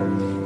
Amen.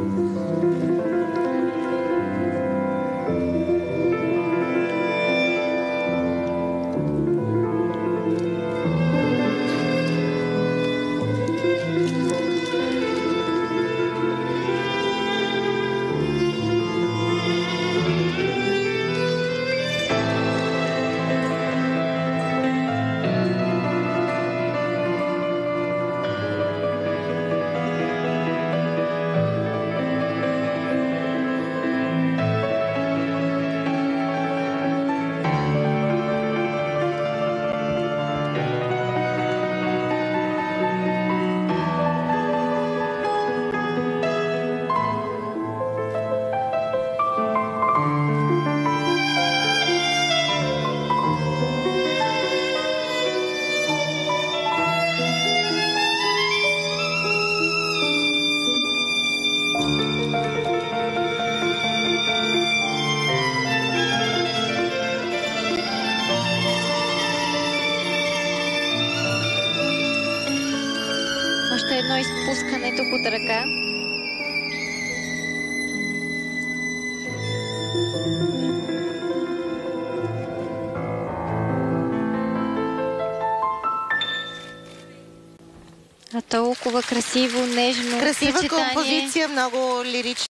Под ръка. А толкова красиво, нежно Красива съчетание. композиция, много лирична.